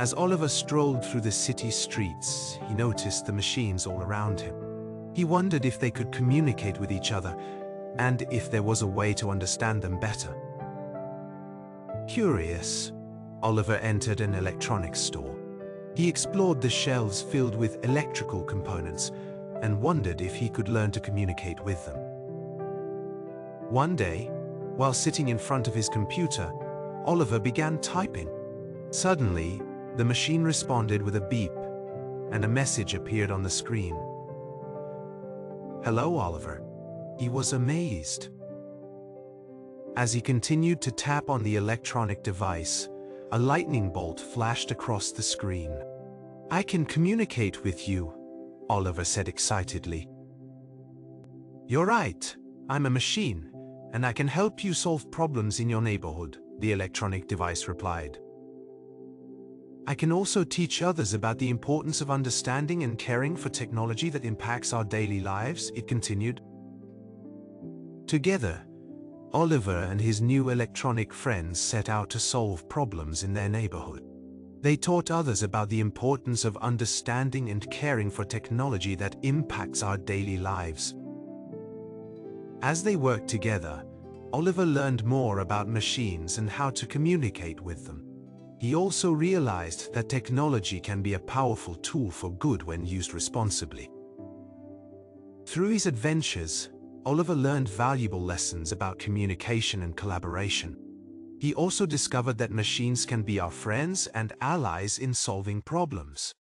As Oliver strolled through the city streets, he noticed the machines all around him. He wondered if they could communicate with each other, and if there was a way to understand them better. Curious, Oliver entered an electronics store. He explored the shelves filled with electrical components and wondered if he could learn to communicate with them. One day, while sitting in front of his computer, Oliver began typing. Suddenly, the machine responded with a beep, and a message appeared on the screen. Hello, Oliver. He was amazed. As he continued to tap on the electronic device, a lightning bolt flashed across the screen. I can communicate with you, Oliver said excitedly. You're right, I'm a machine, and I can help you solve problems in your neighborhood, the electronic device replied. I can also teach others about the importance of understanding and caring for technology that impacts our daily lives, it continued. Together, Oliver and his new electronic friends set out to solve problems in their neighborhood. They taught others about the importance of understanding and caring for technology that impacts our daily lives. As they worked together, Oliver learned more about machines and how to communicate with them. He also realized that technology can be a powerful tool for good when used responsibly. Through his adventures, Oliver learned valuable lessons about communication and collaboration. He also discovered that machines can be our friends and allies in solving problems.